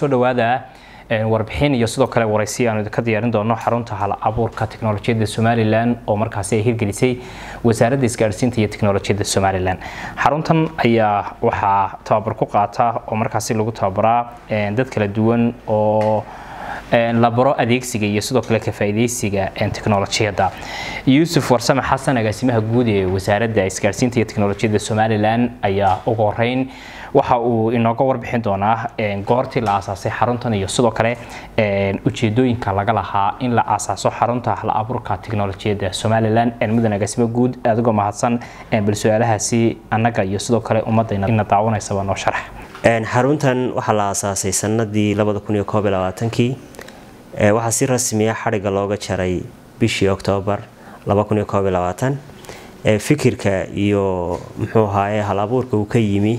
soo dhawaada warbixin iyo sidoo kale waraysi aanu ka diyaarin doono xarunta hal abuurka tiknolojiyadda somalilan oo markaasi ay hirgelisay wasaaradda isgaadhsiinta iyo tiknolojiyadda somalilan. Xaruntan ayaa waxaa tababar ku qaata oo markaasi lagu tababaraa dad kala duwan oo la baro adeegsiga iyo sidoo kale ka faa'iidaysiga tiknolojiyadda yuusuf warsame xasan agaasimaha guud ee wasaaradda isgaadhsiinta iyo tiknolojiyadda somalilan ayaa ugu horeyn waxa uu inooga warbixin doonaa goortii la aasaasay xaruntan iyo sidoo kale ujeedooyinka laga lahaa in la aasaaso xarunta hal abuurka tiknolojiyadda somalilan agaasimo guud adigoo mahadsan bal su'aalahaasi annaga iyo sidoo kale ummadayna daawanaysaba noo sharax xaruntan waxaa la aasaasay sanadii kii waxaa si rasmiya xadhigga looga jaray bishii oktoobar fikirka iyo muxuu ahaaye hal abuurka uu ka yimi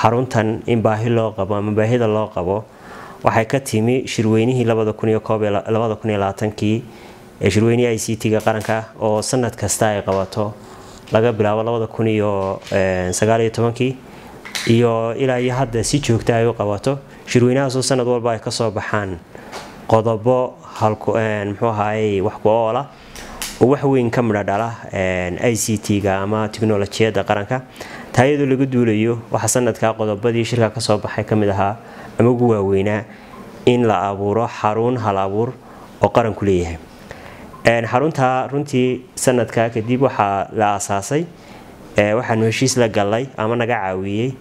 xaruntan in baahi loo qabo ama baahida loo qabo waxay ka timi shirweynihii kii ee shirweynihii i c t-ga qaranka oo sanad kasta ay qabato laga bilaabo kii iyo ilaa iyo hadda si joogta ay u qabato shirweynahaasoo sanad walba ay ka soo baxaan qodobo muxuu ahaaye wax ku oola oo wax weyn ka midha dhala i c t-ga ama tiknolojiyadda qaranka taa iyadoo laga duulayo waxaa sanadkaa qodobadii shirka ka soo baxay ka mid ahaa ama ugu waaweynaa in la abuuro xarun hal abuur oo qaranku leeyahay. Xaruntaa runtii sanadkaa kadib waxaa la aasaasay waxaanu heshiis la gallay ama naga caawiyey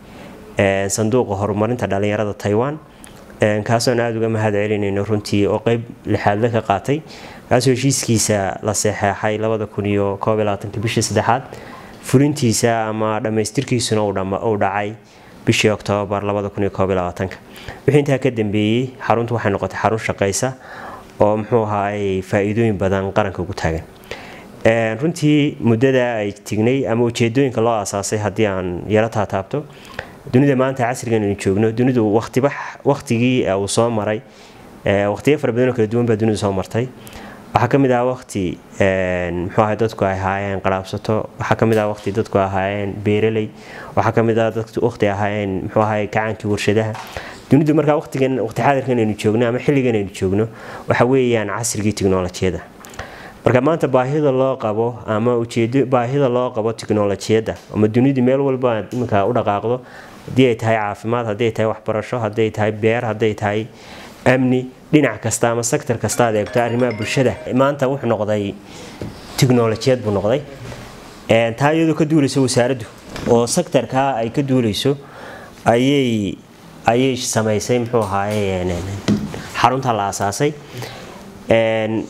sanduuqa horumarinta dhalinyarada taiwan. Kaasoon aada uga mahad celinayno runtii oo qeyb lixaadle ka qaatay kaasoo heshiiskiisa la seexeexay bishii saddexaad fulintiisa ama dhammaystirkiisuna uu dhacay bishii oktoobar wixii intaa ka dambeeyey xaruntu waxay noqotay xarun shaqaysa oo muxuu ahaay faa-iidooyin badan qaranka ugu taagan. Runtii muddada ay tignay ama ujeedooyinka loo aasaasay haddii aan yaro taataabto dunida maanta casrigan aynu joogno dunidu waqtigii uu soo maray. Waqtiyo fara badanoo kala duwan baa dunidu soo martay waxaa ka mid ah waqti muxuu ahay dadku ay ahaayeen qaraabsato. Waxaa ka mid ah waqti dadku ahaayeen beeraley. Waxaa ka mid ah dadku waqti ahaayeen muxuu ahay kacaankii warshadaha. Dunidu markaa waqtigan waqti xaadirkan aynu joogno ama xilligan aynu joogno waxa weeyaan casrigii tiknolojiyadda marka maanta baahida loo qabo ama ujeedo baahida loo qabo tiknolojiyadda ama dunidu meel walba iminka u dhaqaaqdo haddii ay tahay caafimaad haddii ay tahay waxbarasho hadday tahay beer hadday tahay amni dhinac kasta ama sector kasta aad eegto arrimaha bulshada. Maanta wuxuu noqday tiknolojiyad buu noqday. Taa iyadoo ka duulayso wasaaraddu oo sectorkaa ay ka duulayso ayay ayay samaysay muxuu ahaaye xarunta la aasaasay.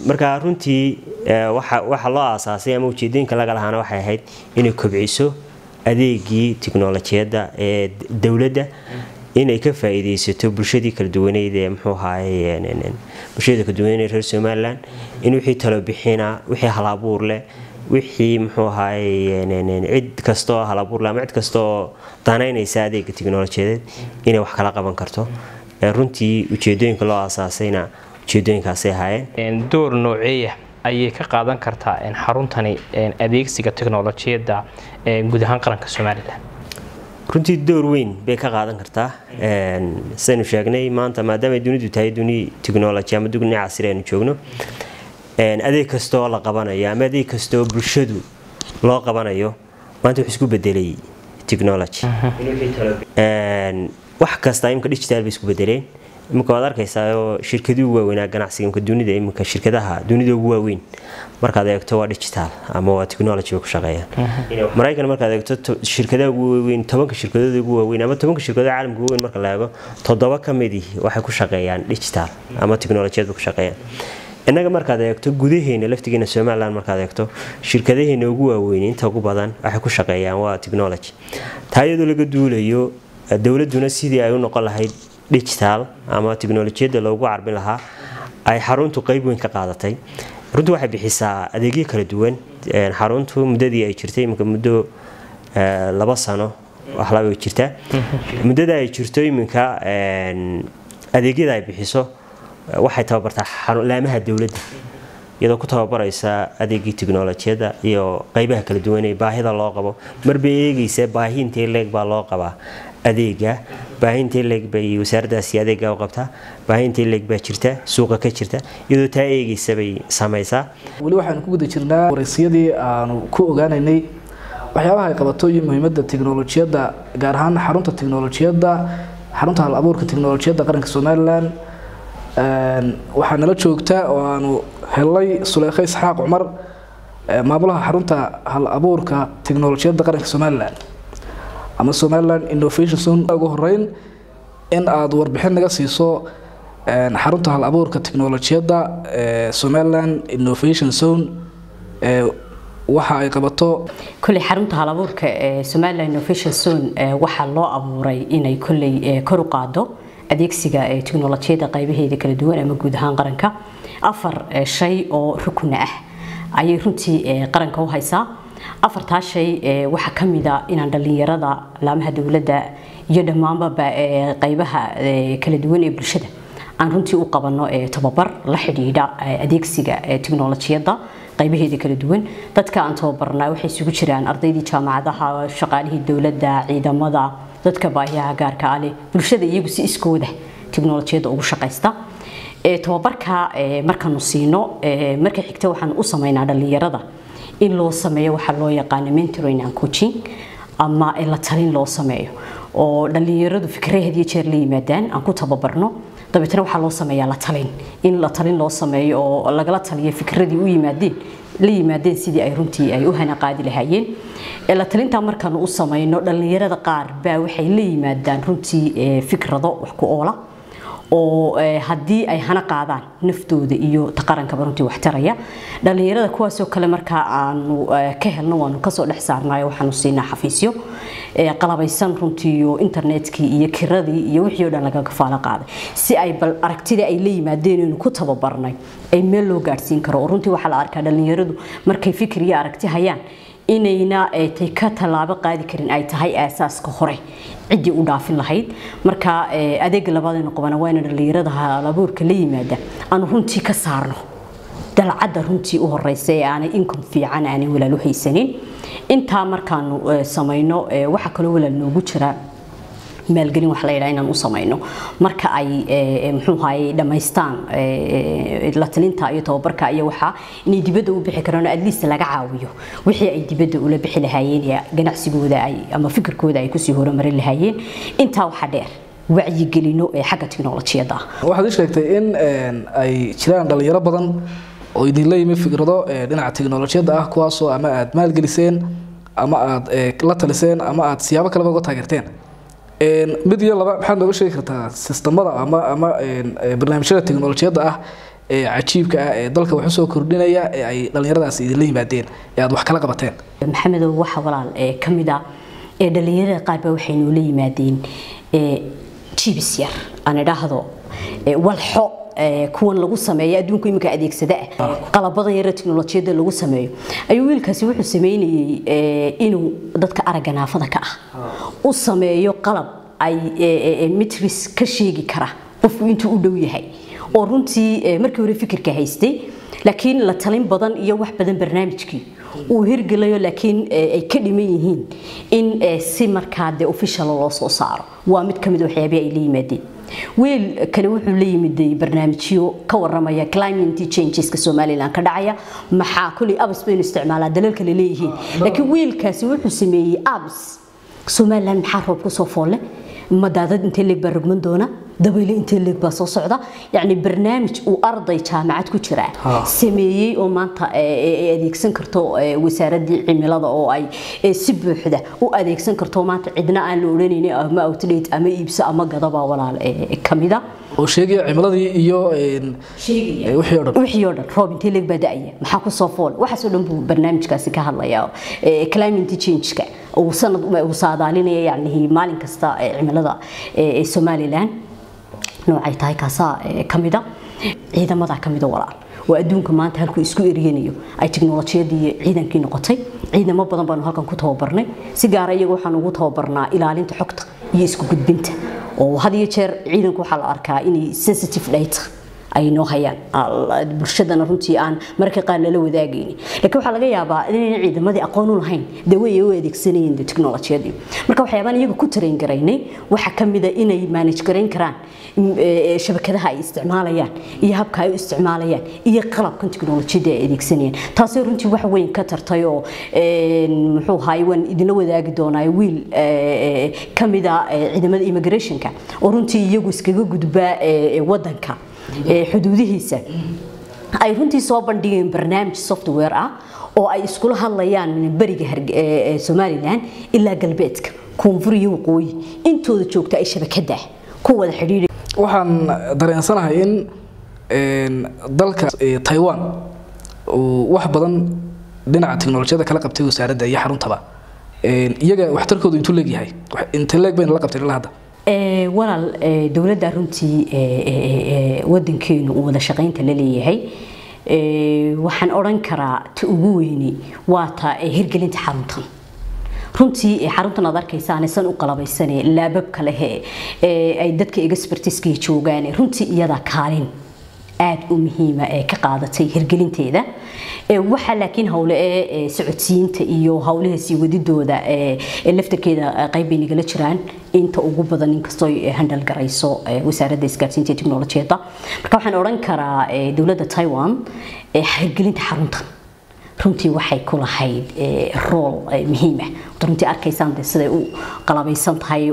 Markaa runtii waxa loo aasaasay ama ujeedooyinka laga lahaana waxay ahayd inay kobciso adeegii tiknolojiyadda ee dowladda inay ka faa-iideysato bulshadii kala duwaneyd ee muxuu ahaaye bulshada kala duwaneyd reer somalilan in wixii talobixina wixii halabuur leh wixii muxuu ahaaye cid kastaoo halabuur leh ama cid kastaoo danaynaysa adeega tiknolojiyadeed inay wax kala qaban karto. Runtii ujeedooyinka loo aasaasayna ujeedooyinkaasay ahaayeen. Door nooceeya ayay ka qaadan kartaa xaruntani adeegsiga tiknolojiyadda guud ahaan qaranka somalilan runtii door weyn bay ka qaadan kartaa. Saynu sheegnay maanta maadaama dunidu tahay duni technology ama duni casri aynu joogno. Adeeg kastaoo la qabanayo ama adeeg kastaoo bulshadu loo qabanayo maanta wuxuu isku bedelay technology. Wax kasta imika digital bay isku bedeleen iminka waad arkaysaa shirkadii ugu waaweynaa ganacsiga dunida iminka shirkadaha dunida ugu waaweyn. Markaad eegto waa digital ama waa technology bay ku shaqeeyaan maraykan markaad eegto shirkadaha ugu waaweyn tobanka shirkadooda ugu waaweyn ama tobanka shirkadooda caalamka ugu weyn marka la eego toddoba ka midii waxay ku shaqeeyaan digital ama technolojiyad bay ku shaqeeyaan. Innaga markaad eegto gudaheena laftigeena somaliland markaad eegto shirkadaheena ugu waaweyn inta ugu badan waxay ku shaqeeyaan waa technology. Taa iyadoo laga duulayo dowladuna sidii ay u noqon lahayd digital ama tiknolojiyadda loogu carbin lahaa ay xaruntu qeyb weyn ka qaadatay. Runtii waxay bixisaa adeegyo kala duwan. Xaruntu muddadii ay jirtay iminka muddo laba sano waxlaba jirtaa muddada ay jirto iminka adeegyada ay bixiso waxay tababartaa laamaha dowladda. Iyadoo ku tababaraysa adeegii tiknolojiyadda iyo qeybaha kala duwan ee baahida loo qabo. Marbay eegaysa baahi intee leeg baa loo qabaa adeega baahintii leeg bay wasaaraddaasi adeega u qabtaa baahintii leeg baa jirta suuqa ka jirta iyadoo taa eegaysa bay samaysaa. Weli waxaanu ku guda jirnaa waraysiyadii aanu ku ogaanaynay waxyaabaha ay qabato iyo muhiimadda tiknolojiyadda gaar ahaan xarunta tiknolojiyadda xarunta hal abuurka tiknolojiyadda qaranka somalilan waxaa nala joogta oo aanu helay suleekhe isxaaq cumar maamulaha xarunta hal abuurka tiknolojiyadda qaranka somalilan ama somaliland innovation zone ugu horeyn in aada warbixin naga siiso xarunta hal abuurka tiknolojiyadda somaliland innovation zone waxa ay qabato. Kuley xarunta hal abuurka somaliland innovation zone waxaa loo abuuray inay kuley kor u qaado adeegsiga tiknolojiyadda qaybaheeda kala duwan ama guud ahaan qaranka. Afar shay oo rukuna ah ayay runtii qaranka u haysaa afartaa shay waxaa ka mid a inaan dhallinyarada laamaha dowladda iyo dhammaanba qaybaha kala duwan ee bulshada aan runtii u qabano tababar la xidhiidha adeegsiga tiknolojiyadda qaybaheeda kala duwan. Dadka aan tababarnaa waxay isugu jiraan ardaydii jaamacadaha shaqaalihii dowladda ciidamada dadka baahiyaha gaarka ale bulshada iyagu si iskooda tiknolojiyadda ugu shaqaysta. Tababarka markaanu siino marka xigta waxaan u sameynaa dhallinyarada in loo sameeyo waxaa loo yaqaano mentoring and coaching ama la talin loo sameeyo. Oo dhallinyaradu fikraheed iyo jeer la yimaadaan aan ku tababarno dabeetna waxaa loo sameeyaa la talin. In la talin loo sameeyo oo lagala taliyo fikradii u yimaadeen la yimaadeen sidii ay runtii ay u hana qaadi lahaayeen la talintaa markaanu u sameyno dhallinyarada qaar baa waxay la yimaadaan runtii fikrado wax ku oola oo haddii ay hana qaadaan naftooda iyo taqarankaba runtii wax taraya dhallinyarada kuwaasoo kale markaa aanu ka helno waanu ka soo dhex saarnayo waxaanu siinaa xafiisyo qalabaysan runtii internetkii iyo kiradii iyo wixii o dhan laga kafaalo qaaday. Si ay bal aragtida ay la yimaadeen ku tababarnay ay meel loo gaadhsiin karo. Oo runtii waxaa la arkaa dhallinyaradu markay fikir iyo aragti hayaan inayna tay ka tallaabo qaadi karin ay tahay aasaaska hore. Ciddii u dhaafin lahayd. Marka adeega labaadaynu qabana waa ina dhallinyarada halabuurka la yimaada. Aanu runtii ka saarno. Dalcadda runtii u horeysa ee aanay income fiican aanay walaal u haysanin. Intaa markaanu samayno waxaa kaloo walaal noogu jira maalgelin wax la yidhaha inaan u samayno. Marka ay muxuu ahaye dhammaystaan la talinta iyo tababarka iyo waxaa inay dibadda u bixi karaan at laga caawiyo. Wixii ay dibadda ula bixi lahaayeen ee ganacsigooda ay ama fikirkooda ay ku sii horumarin lahaayeen. Intaa waxaa dheer wacyigelino ee xagga tiknolojiyadda waxaad sheegtay in ay jiraan dhalinyaro badan oo idinla yimi fikrado dhinaca tiknolojiyadda ah kuwaasoo ama aad maalgeliseen ama aad la taliseen ama aad siyaabo kaleba uga taageerteen mid iyo laba maxaad nooga sheegi kartaa sistamada ama ama barnaamijyada teknolojiyadda ah ee cajiibka ah ee dalka wax u soo kordhinaya ee ay dhallinyaradaasi idinla yimaadeen ee aad wax kala qabateen. Maxamedow waxa walaal ka mid ah ee dhallinyarada qaar baa waxay noola yimaadeen jibis yar aan idhaahdo walxo kuwan lagu sameeyo adduunku iminka adeegsada ah. Qalabada yare teknolojiyadda lagu sameeyo. Ayuu wiilkaasi wuxuu sameynayay inuu dadka aragga naafada ka ah. U sameeyo qalab ay mitris ka sheegi kara qofku intuu u dhow yahay. Oo runtii markii hore fikirka haystay laakiin la talin badan iyo wax badan barnaamijkii uu hirgelayo laakiin ay ka dhiman yihiin in si markaa dee official loo soo saaro. Waa mid ka mid waxyaabihi ay la yimaadeen wiil kale wuxuu la yimid barnaamijyo ka waramaya climate changeska somaliland ka dhacaya maxaa kuley abs baynu isticmaalaa dalal kale leeyihiin laakiin wiilkaasi wuxuu sameeyey abs somaliland maxaa roob ku soo foolle madaadad intee leeg baa rogman dabayle intee leeg baa soo socda. Yacni barnaamij uu arday jaamacad ku jira. Sameeyey oo maanta adeegsan karto wasaaradii cimilada oo ay si buuxda u adeegsan karto. Maanta cidna aan la odhanaynin ama outdate ama iibso ama gadaba walaal kamida oo sheegaya cimiladii iyo wixii oo dhan. Oo roob intee leeg baa da'aya. Maxaa ku soo fool? Waxaasoo dhan buu barnaamijkaasi ka hadlaya climate changeka. Uu sanad saadaalinaya yacni maalin kasta cimilada somaliland noocay tahay kaasaa kamida ciidamada kamida walaal. Oo adduunka maanta halkuu isku eriyanayo ay tiknolojiyadii ciidankii noqotay. Ciidamo badan baanu halkan ku tababarnay. Si gaara iyaga waxaan ugu tababarnaa ilaalinta xogta iyo isku gudbinta. Oo had iyo jeer ciidanku waxaa la arkaa inay sensitive data ay noo hayaan. Bulshadana runtii aan mararka qaar lala wadaagayni. Laakiin waxaa laga yaabaa inayna ciidamadii aqoon u lahayn dee u adeegsanayeen de teknolojiyadii. Marka waxyaabaan iyaga ku tarayn waxaa ka mid a inay manage garayn karaan shabakadaha ay isticmaalayaan iyo habka ay u isticmaalayaan iyo qalabkan teknolojiyada ay adeegsanayaan taasoo runtii wax weyn ka tartay oo muxuu ahaay waan idinla wadaagi doonaa wiil ka mid a ciidamada immigrationka. Oo runtii iyagu iskaga gudbaa wadanka xuduudihiisa. Ay runtii soo bandhigeen barnaamij software ah oo ay iskula hadlayaan beriga somalilan ilaa galbeedka. Koonfur iyo waqooyi. Intooda joogta ay shabakada ku wada xidhiidhay waxaan dareensanahay in dalka taiwan. Uu wax badan dhinaca teknolojiyada kala qabtay wasaaradda iyo xaruntaba. Iyaga waxtarkoodu intuu leegyahay intee leeg bayna la qabtay ilaa hadda walaal dowladda runtii wadankeenu uu wada shaqaynta la leeyahay. Waxaan odhan karaa ta ugu weyni waa ta hirgelinta xaruntan. Runtii xaruntan aad arkaysaan san u qalabaysane laababka lehe ay dadka expertiska joogaan runtii iyadaa kaalin aad u muhiima ee ka qaadatay hirgelinteeda. Waxaa laakiin howle ee socodsiinta iyo howlaha sii wadidooda laftarkeeda qayb nagala jiraan. Inta ugu badan inkastoo handal wasaaradda isgaarsiinta iyo teknolojiyadda. Marka waxaan odhan karaa dowladda taiwan hirgelinta xaruntan. Runtii waxay ku lahayd rool muhiim ah. Runtii arkaysaan siday u qalabaysan tahay